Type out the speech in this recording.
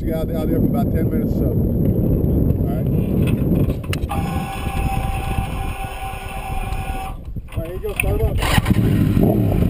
you get out, out there for about 10 minutes or so. All right? All right, here you go. Start up.